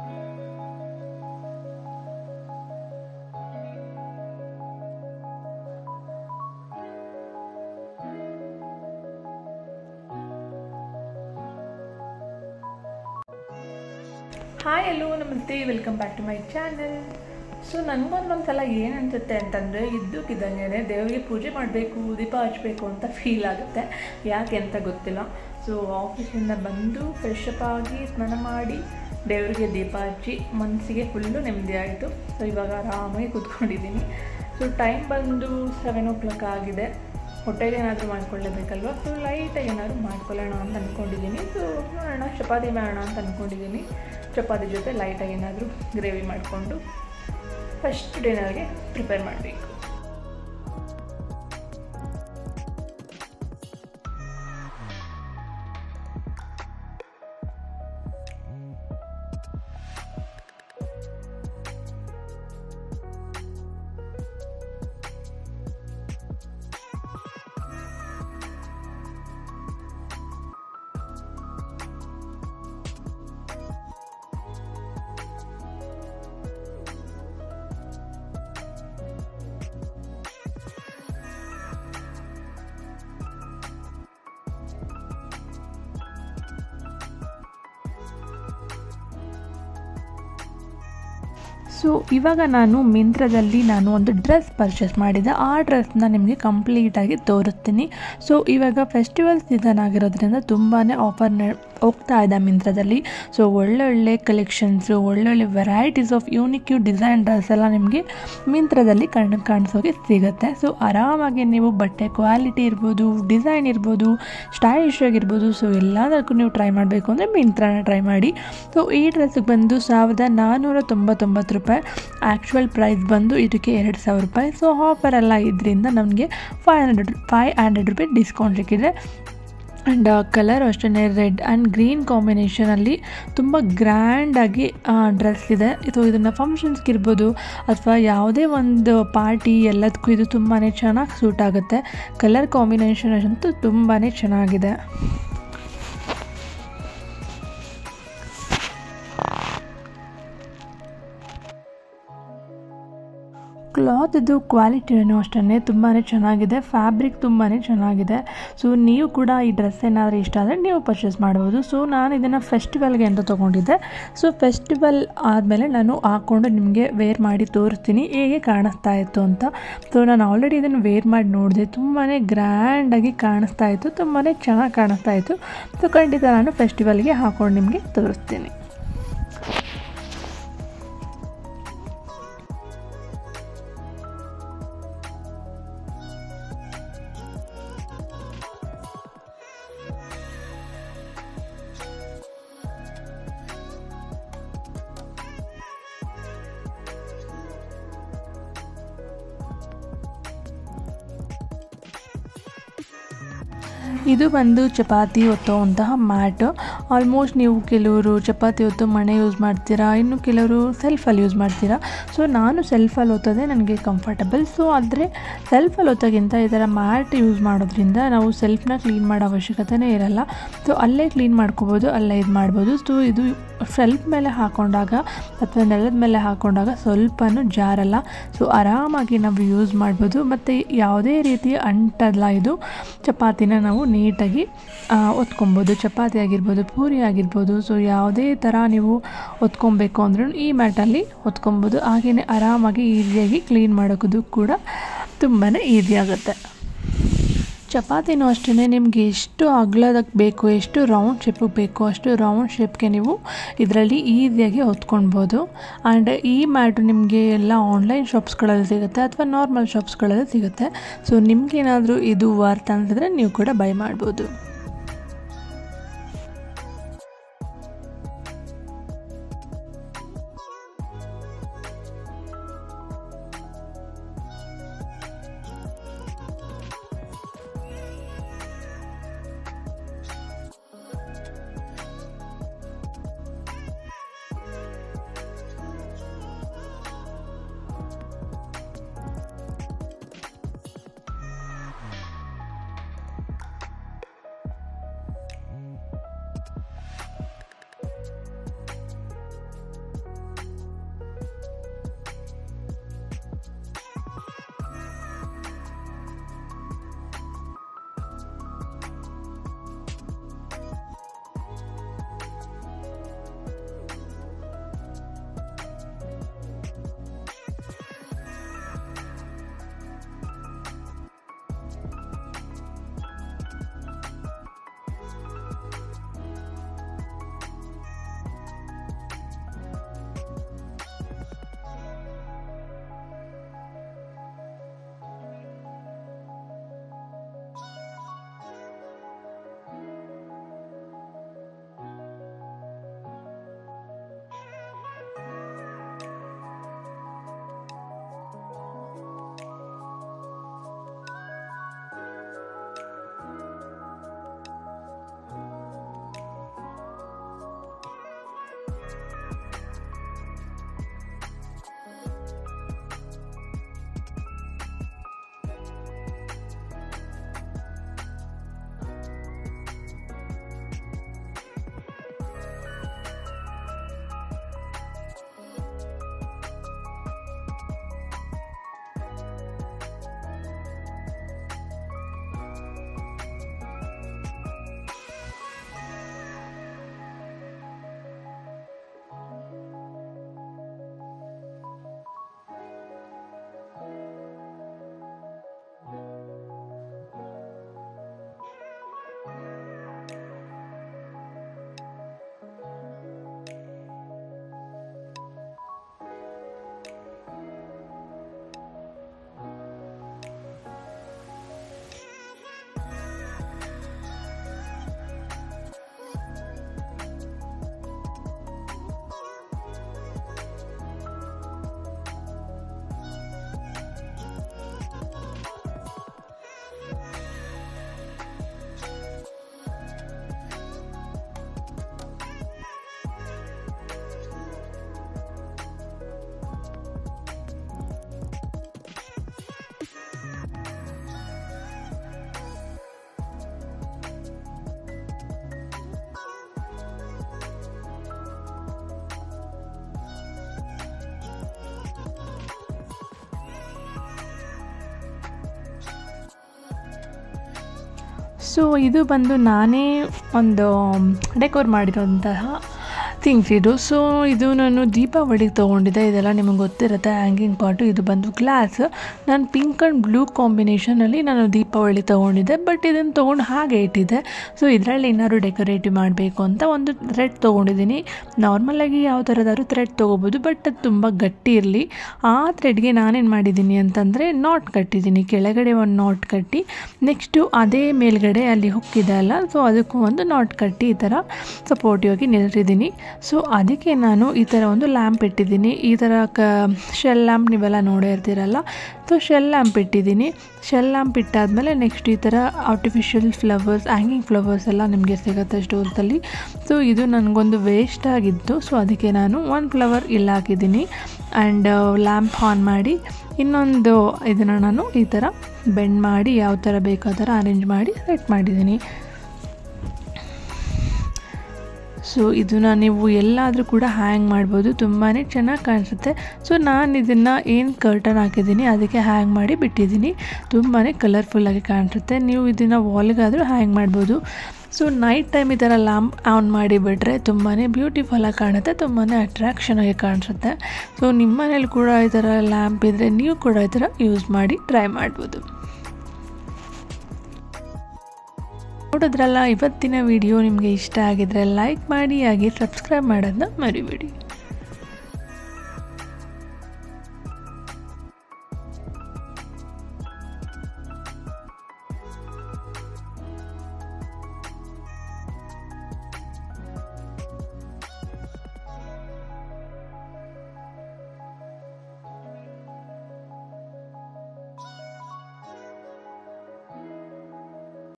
Hi hello ನಮಸ್ತೆ. Welcome back to my channel so ನನಗೊಂದೊಂದು ಸಲ ಏನು ಅನಿಸುತ್ತೆ ಅಂತಂದರೆ ಇದ್ದಕ್ಕಿದ್ದಂಗೆ ದೇವರಿಗೆ ಪೂಜೆ ಮಾಡಬೇಕು, ದೀಪ ಹಚ್ಚಬೇಕು ಅಂತ ಫೀಲ್ ಆಗುತ್ತೆ. ಯಾಕೆ ಅಂತ ಗೊತ್ತಿಲ್ಲ. ಸೊ ಆಫೀಸಿಂದ ಬಂದು ಫ್ರೆಶ್ ಅಪ್ ಆಗಿ ಸ್ನಾನ ಮಾಡಿ ದೇವರಿಗೆ ದೀಪ ಹಚ್ಚಿ ಮನಸ್ಸಿಗೆ ಫುಲ್ಲು ನೆಮ್ಮದಿ ಆಯಿತು. ಸೊ ಇವಾಗ ಆರಾಮಾಗಿ ಕೂತ್ಕೊಂಡಿದ್ದೀನಿ. ಸೊ ಟೈಮ್ ಬಂದು ಸೆವೆನ್ ಓ ಕ್ಲಾಕ್ ಆಗಿದೆ. ಹೊಟ್ಟೆಗೆ ಏನಾದರೂ ಮಾಡ್ಕೊಳ್ಳೇಬೇಕಲ್ವ? ಸೊ ಲೈಟಾಗಿ ಏನಾದರೂ ಮಾಡ್ಕೊಳ್ಳೋಣ ಅಂತ ಅಂದ್ಕೊಂಡಿದ್ದೀನಿ ಸೊ ನೋಡೋಣ ಚಪಾತಿ ಮಾಡೋಣ ಅಂತ ಅಂದ್ಕೊಂಡಿದ್ದೀನಿ ಚಪಾತಿ ಜೊತೆ ಲೈಟಾಗಿ ಏನಾದರೂ ಗ್ರೇವಿ ಮಾಡಿಕೊಂಡು ಫಸ್ಟ್ ಡಿನ್ನರ್ಗೆ ಪ್ರಿಪೇರ್ ಮಾಡಬೇಕು. ಸೊ ಇವಾಗ ನಾನು ಮಿಂತ್ರದಲ್ಲಿ ನಾನು ಒಂದು ಡ್ರೆಸ್ ಪರ್ಚೇಸ್ ಮಾಡಿದೆ. ಆ ಡ್ರೆಸ್ನ ನಿಮಗೆ ಕಂಪ್ಲೀಟಾಗಿ ತೋರಿಸ್ತೀನಿ. ಸೊ ಇವಾಗ ಫೆಸ್ಟಿವಲ್ ಸೀಸನ್ ಆಗಿರೋದ್ರಿಂದ ತುಂಬಾ ಆಫರ್ ಹೋಗ್ತಾ ಇದೆ ಮಿಂತ್ರದಲ್ಲಿ. ಸೊ ಒಳ್ಳೊಳ್ಳೆ ಕಲೆಕ್ಷನ್ಸು ಒಳ್ಳೊಳ್ಳೆ varieties of unique you design dress ಎಲ್ಲ ನಿಮಗೆ ಮಿಂತ್ರದಲ್ಲಿ ಕಣ್ಣು ಕಾಣಿಸೋಕೆ ಸಿಗುತ್ತೆ. ಸೊ ಆರಾಮಾಗಿ ನೀವು ಬಟ್ಟೆ ಕ್ವಾಲಿಟಿ ಇರ್ಬೋದು ಡಿಸೈನ್ ಇರ್ಬೋದು ಸ್ಟೈಲಿಶ್ ಆಗಿರ್ಬೋದು ಸೊ ಎಲ್ಲದಕ್ಕೂ ನೀವು ಟ್ರೈ ಮಾಡಬೇಕು ಅಂದರೆ ಮಿಂತ್ರನ ಟ್ರೈ ಮಾಡಿ. ಸೊ ಈ ಡ್ರೆಸ್ಗೆ ಬಂದು ಸಾವಿರದ ನಾನ್ನೂರ ತೊಂಬತ್ತೊಂಬತ್ತು ರೂಪಾಯಿ ಆ್ಯಕ್ಚುಯಲ್ ಪ್ರೈಸ್ ಬಂದು ಇದಕ್ಕೆ ಎರಡು ಸಾವಿರ ರೂಪಾಯಿ. ಸೊ ಆಫರ್ ಎಲ್ಲ ಇದರಿಂದ ನಮಗೆ five hundred five hundred rupees discount ಸಿಕ್ಕಿದೆ. ಆ್ಯಂಡ್ ಕಲರ್ ಅಷ್ಟೇ ರೆಡ್ ಆ್ಯಂಡ್ ಗ್ರೀನ್ ಕಾಂಬಿನೇಷನಲ್ಲಿ ತುಂಬ ಗ್ರ್ಯಾಂಡಾಗಿ ಡ್ರೆಸ್ ಇದೆ. ಸೊ ಇದನ್ನು ಫಂಕ್ಷನ್ಸ್ಗೆ ಇರ್ಬೋದು ಅಥವಾ ಯಾವುದೇ ಒಂದು ಪಾರ್ಟಿ ಎಲ್ಲದಕ್ಕೂ ಇದು ತುಂಬಾ ಚೆನ್ನಾಗಿ ಸೂಟ್ ಆಗುತ್ತೆ. ಕಲರ್ ಕಾಂಬಿನೇಷನ್ ಅಂತೂ ತುಂಬಾ ಚೆನ್ನಾಗಿದೆ. ಕ್ಲಾತ್ದು ಕ್ವಾಲಿಟಿನೂ ಅಷ್ಟೇ ತುಂಬಾ ಚೆನ್ನಾಗಿದೆ, ಫ್ಯಾಬ್ರಿಕ್ ತುಂಬಾ ಚೆನ್ನಾಗಿದೆ. ಸೊ ನೀವು ಕೂಡ ಈ ಡ್ರೆಸ್ ಏನಾದರೂ ಇಷ್ಟ ಆದರೆ ನೀವು ಪರ್ಚೇಸ್ ಮಾಡ್ಬೋದು. ಸೊ ನಾನು ಇದನ್ನು ಫೆಸ್ಟಿವಲ್ಗೆ ಅಂತ ತೊಗೊಂಡಿದ್ದೆ. ಸೊ ಫೆಸ್ಟಿವಲ್ ಆದಮೇಲೆ ನಾನು ಹಾಕ್ಕೊಂಡು ನಿಮಗೆ ವೇರ್ ಮಾಡಿ ತೋರಿಸ್ತೀನಿ. ಹೇಗೆ ಕಾಣಿಸ್ತಾ ಇತ್ತು ಅಂತ. ಸೊ ನಾನು ಆಲ್ರೆಡಿ ಇದನ್ನು ವೇರ್ ಮಾಡಿ ನೋಡಿದೆ. ತುಂಬಾ ಗ್ರ್ಯಾಂಡಾಗಿ ಕಾಣಿಸ್ತಾ ಇತ್ತು. ತುಂಬಾ ಚೆನ್ನಾಗಿ ಕಾಣಿಸ್ತಾ ಇತ್ತು. ಸೊ ಖಂಡಿತ ನಾನು ಫೆಸ್ಟಿವಲ್ಗೆ ಹಾಕ್ಕೊಂಡು ನಿಮಗೆ ತೋರಿಸ್ತೀನಿ. ಇದು ಬಂದು ಚಪಾತಿ ಒತ್ತುವಂತಹ ಮ್ಯಾಟ್. ಆಲ್ಮೋಸ್ಟ್ ನೀವು ಕೆಲವರು ಚಪಾತಿ ಹೊತ್ತು ಮಣೆ ಯೂಸ್ ಮಾಡ್ತೀರಾ, ಇನ್ನು ಕೆಲವರು ಸೆಲ್ಫಲ್ಲಿ ಯೂಸ್ ಮಾಡ್ತೀರಾ. ಸೊ ನಾನು ಸೆಲ್ಫಲ್ಲಿ ಓದೋದೇ ನನಗೆ ಕಂಫರ್ಟಬಲ್ ಸೊ ಆದರೆ ಸೆಲ್ಫಲ್ಲಿ ಓದೋಕ್ಕಿಂತ ಈ ಥರ ಮ್ಯಾಟ್ ಯೂಸ್ ಮಾಡೋದ್ರಿಂದ ನಾವು ಸೆಲ್ಫ್ನ ಕ್ಲೀನ್ ಮಾಡೋ ಅವಶ್ಯಕತೆನೇ ಇರಲ್ಲ. ಸೊ ಅಲ್ಲೇ ಕ್ಲೀನ್ ಮಾಡ್ಕೋಬೋದು, ಅಲ್ಲೇ ಇದು ಮಾಡ್ಬೋದು. ಸೊ ಇದು ಸೆಲ್ಫ್ ಮೇಲೆ ಹಾಕೊಂಡಾಗ ಅಥವಾ ನೆಲದ ಮೇಲೆ ಹಾಕೊಂಡಾಗ ಸ್ವಲ್ಪನೂ ಜಾರಲ್ಲ. ಸೊ ಆರಾಮಾಗಿ ನಾವು ಯೂಸ್ ಮಾಡ್ಬೋದು. ಮತ್ತು ಯಾವುದೇ ರೀತಿಯ ಅಂಟಲ್ಲ ಇದು. ಚಪಾತಿನ ನಾವು ನೀಟಾಗಿ ಒತ್ಕೊಬೋದು. ಚಪಾತಿ ಆಗಿರ್ಬೋದು. ಪೂರಿ ಆಗಿರ್ಬೋದು. ಸೊ ಯಾವುದೇ ಥರ ನೀವು ಹೊತ್ಕೊಬೇಕು ಅಂದ್ರೂ ಈ ಮ್ಯಾಟಲ್ಲಿ ಹೊತ್ಕೊಬೋದು. ಹಾಗೆಯೇ ಆರಾಮಾಗಿ ಈಸಿಯಾಗಿ ಕ್ಲೀನ್ ಮಾಡೋಕ್ಕೂ ಕೂಡ ತುಂಬಾ ಈಸಿ ಆಗುತ್ತೆ. ಚಪಾತಿನೂ ಅಷ್ಟೇ ನಿಮಗೆ ಎಷ್ಟು ಅಗ್ಲದಕ್ಕೆ ಬೇಕು, ಎಷ್ಟು ರೌಂಡ್ ಶೇಪಿಗೆ ಬೇಕು, ಅಷ್ಟು ರೌಂಡ್ ಶೇಪ್ಗೆ ನೀವು ಇದರಲ್ಲಿ ಈಸಿಯಾಗಿ ಹೊತ್ಕೊಳ್ಬೋದು ಆ್ಯಂಡ್ ಈ ಮ್ಯಾಟು ನಿಮಗೆ ಎಲ್ಲ ಆನ್ಲೈನ್ ಶಾಪ್ಸ್ಗಳಲ್ಲಿ ಸಿಗುತ್ತೆ ಅಥವಾ ನಾರ್ಮಲ್ ಶಾಪ್ಸ್ಗಳಲ್ಲಿ ಸಿಗುತ್ತೆ. ಸೊ ನಿಮಗೇನಾದರೂ ಇದು ವರ್ತ್ ಅಂತಂದರೆ ನೀವು ಕೂಡ ಬೈ ಮಾಡ್ಬೋದು. ಸೊ ಇದು ಬಂದು ನಾನೇ ಒಂದು ಡೆಕೋರ್ ಮಾಡಿರೋಂತಹ ಥಿಂಗ್ಸ್ ಇದು ಸೊ ಇದು ನಾನು ದೀಪಾವಳಿಗೆ ತೊಗೊಂಡಿದ್ದೆ. ಇದೆಲ್ಲ ನಿಮಗೆ ಗೊತ್ತಿರುತ್ತೆ ಹ್ಯಾಂಗಿಂಗ್ ಪಾಟು ಇದು ಬಂದು ಗ್ಲಾಸ್ ನಾನು ಪಿಂಕ್ ಆ್ಯಂಡ್ ಬ್ಲೂ ಕಾಂಬಿನೇಷನಲ್ಲಿ ನಾನು ದೀಪಾವಳಿ ತೊಗೊಂಡಿದ್ದೆ. ಬಟ್ ಇದನ್ನು ತೊಗೊಂಡು ಹಾಗೆ ಇಟ್ಟಿದ್ದೆ. ಸೊ ಇದರಲ್ಲಿ ಏನಾದ್ರು ಡೆಕೋರೇಟಿವ್ ಮಾಡಬೇಕು ಅಂತ ಒಂದು ಥ್ರೆಡ್ ತೊಗೊಂಡಿದ್ದೀನಿ. ನಾರ್ಮಲಾಗಿ ಯಾವ ಥರದಾದ್ರು ಥ್ರೆಡ್ ತೊಗೋಬೋದು ಬಟ್ ಅದು ತುಂಬ ಗಟ್ಟಿ ಇರಲಿ. ಆ ಥ್ರೆಡ್ಗೆ ನಾನೇನು ಮಾಡಿದ್ದೀನಿ ಅಂತಂದರೆ ನಾಟ್ ಕಟ್ಟಿದ್ದೀನಿ. ಕೆಳಗಡೆ ಒಂದು ನಾಟ್ ಕಟ್ಟಿ ನೆಕ್ಸ್ಟು ಅದೇ ಮೇಲ್ಗಡೆ ಅಲ್ಲಿ ಹುಕ್ಕಿದೆ ಅಲ್ಲ? ಸೊ ಅದಕ್ಕೂ ಒಂದು ನಾಟ್ ಕಟ್ಟಿ ಈ ಥರ ಸಪೋರ್ಟಿವ್ ಆಗಿ ನಿಲ್ಸಿದ್ದೀನಿ. ಸೊ ಅದಕ್ಕೆ ನಾನು ಈ ಥರ ಒಂದು ಲ್ಯಾಂಪ್ ಇಟ್ಟಿದ್ದೀನಿ. ಈ ಥರ ಕ ಶೆಲ್ ಲ್ಯಾಂಪ್ ನೀವೆಲ್ಲ ನೋಡೇ ಇರ್ತೀರಲ್ಲ? ಸೊ ಶೆಲ್ ಲ್ಯಾಂಪ್ ಇಟ್ಟಿದ್ದೀನಿ. ಶೆಲ್ ಲ್ಯಾಂಪ್ ಇಟ್ಟಾದಮೇಲೆ ನೆಕ್ಸ್ಟ್ ಈ ಥರ ಆರ್ಟಿಫಿಷಿಯಲ್ ಫ್ಲವರ್ಸ್ ಹ್ಯಾಂಗಿಂಗ್ ಫ್ಲವರ್ಸ್ ಎಲ್ಲ ನಿಮಗೆ ಸಿಗುತ್ತೆ ಸ್ಟೋರ್ಸಲ್ಲಿ ಸೊ ಇದು ನನಗೊಂದು ವೇಸ್ಟ್ ಆಗಿತ್ತು. ಸೊ ಅದಕ್ಕೆ ನಾನು ಒಂದು ಫ್ಲವರ್ ಇಲ್ಲಿ ಹಾಕಿದ್ದೀನಿ. ಆ್ಯಂಡ್ ಲ್ಯಾಂಪ್ ಆನ್ ಮಾಡಿ, ಇನ್ನೊಂದು ಇದನ್ನು ನಾನು ಈ ಥರ ಬೆಂಡ್ ಮಾಡಿ, ಯಾವ ಥರ ಬೇಕೋ ಆ ಥರ ಅರೇಂಜ್ ಮಾಡಿ ಸೆಟ್ ಮಾಡಿದ್ದೀನಿ. ಸೊ ಇದನ್ನು ನೀವು ಎಲ್ಲಾದರೂ ಕೂಡ ಹ್ಯಾಂಗ್ ಮಾಡ್ಬೋದು. ತುಂಬಾ ಚೆನ್ನಾಗಿ ಕಾಣಿಸುತ್ತೆ. ಸೊ ನಾನು ಇದನ್ನು ಏನು ಕರ್ಟನ್ ಹಾಕಿದ್ದೀನಿ, ಅದಕ್ಕೆ ಹ್ಯಾಂಗ್ ಮಾಡಿ ಬಿಟ್ಟಿದ್ದೀನಿ. ತುಂಬಾ ಕಲರ್ಫುಲ್ಲಾಗಿ ಕಾಣಿಸುತ್ತೆ. ನೀವು ಇದನ್ನು ವಾಲ್ಗಾದರೂ ಹ್ಯಾಂಗ್ ಮಾಡ್ಬೋದು. ಸೊ ನೈಟ್ ಟೈಮ್ ಈ ಥರ ಲ್ಯಾಂಪ್ ಆನ್ ಮಾಡಿಬಿಟ್ರೆ ತುಂಬಾ ಬ್ಯೂಟಿಫುಲ್ಲಾಗಿ ಕಾಣುತ್ತೆ. ತುಂಬಾ ಅಟ್ರಾಕ್ಷನಾಗಿ ಕಾಣಿಸುತ್ತೆ. ಸೊ ನಿಮ್ಮ ಮನೇಲಿ ಕೂಡ ಈ ಥರ ಲ್ಯಾಂಪ್ ಇದ್ದರೆ ನೀವು ಕೂಡ ಈ ಥರ ಯೂಸ್ ಮಾಡಿ ಟ್ರೈ ಮಾಡ್ಬೋದು. ನೋಡಿದ್ರಲ್ಲ ಇವತ್ತಿನ ವಿಡಿಯೋ ನಿಮಗೆ ಇಷ್ಟ ಆಗಿದ್ರೆ ಲೈಕ್ ಮಾಡಿ ಹಾಗೆ ಸಬ್ಸ್ಕ್ರೈಬ್ ಮಾಡೋದನ್ನ ಮರಿಬೇಡಿ.